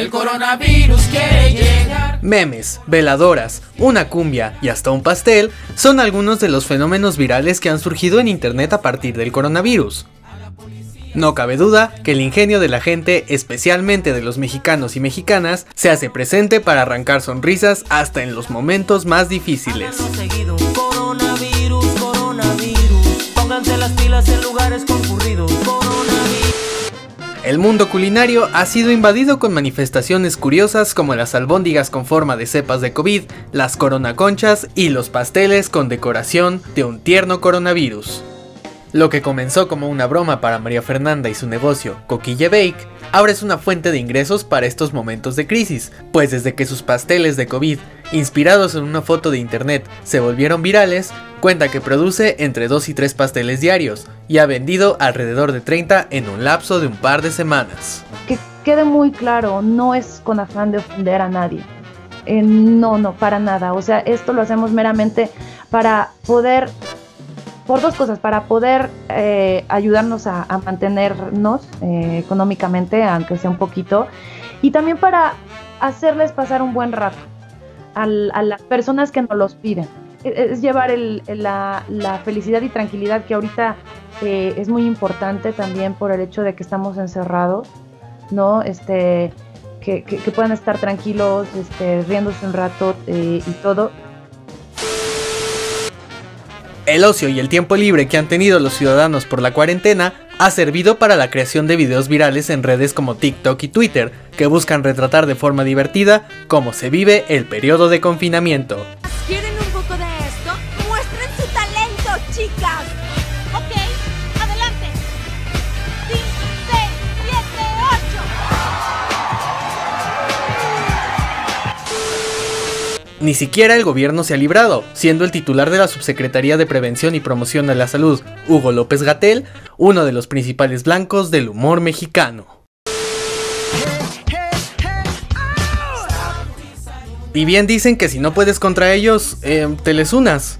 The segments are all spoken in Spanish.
El coronavirus quiere llegar. Memes, veladoras, una cumbia y hasta un pastel son algunos de los fenómenos virales que han surgido en internet a partir del coronavirus. No cabe duda que el ingenio de la gente, especialmente de los mexicanos y mexicanas, se hace presente para arrancar sonrisas hasta en los momentos más difíciles. Coronavirus, coronavirus, pónganse las pilas en lugares concurridos. El mundo culinario ha sido invadido con manifestaciones curiosas como las albóndigas con forma de cepas de COVID, las coronaconchas y los pasteles con decoración de un tierno coronavirus. Lo que comenzó como una broma para María Fernanda y su negocio, Coquille Bake, ahora es una fuente de ingresos para estos momentos de crisis, pues desde que sus pasteles de COVID, inspirados en una foto de internet, se volvieron virales, cuenta que produce entre 2 y 3 pasteles diarios y ha vendido alrededor de 30 en un lapso de un par de semanas. Que quede muy claro, no es con afán de ofender a nadie. Eh, no, no, para nada. O sea, esto lo hacemos meramente para poder por dos cosas, para poder eh, ayudarnos a, mantenernos eh, económicamente, aunque sea un poquito, y también para hacerles pasar un buen rato a las personas que nos los piden. Es, llevar la, felicidad y tranquilidad que ahorita eh, es muy importante también por el hecho de que estamos encerrados, ¿no? Este, que, puedan estar tranquilos, este, riéndose un rato y todo el ocio y el tiempo libre que han tenido los ciudadanos por la cuarentena ha servido para la creación de videos virales en redes como TikTok y Twitter, que buscan retratar de forma divertida cómo se vive el periodo de confinamiento. Ni siquiera el gobierno se ha librado, siendo el titular de la Subsecretaría de Prevención y Promoción de la Salud, Hugo López Gatel, uno de los principales blancos del humor mexicano. Y bien dicen que si no puedes contra ellos, eh, te les unas.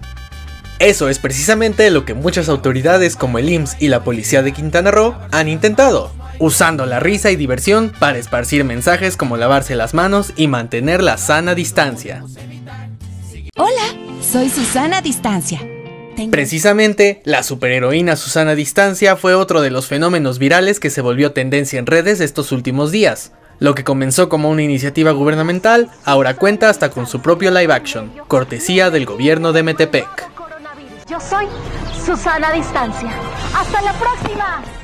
Eso es precisamente lo que muchas autoridades como el IMSS y la policía de Quintana Roo han intentado, usando la risa y diversión para esparcir mensajes como lavarse las manos y mantener la sana distancia. Hola, soy Susana Distancia. Precisamente, la superheroína Susana Distancia fue otro de los fenómenos virales que se volvió tendencia en redes estos últimos días. Lo que comenzó como una iniciativa gubernamental, ahora cuenta hasta con su propio live action, cortesía del gobierno de Metepec. Yo soy Susana Distancia. ¡Hasta la próxima!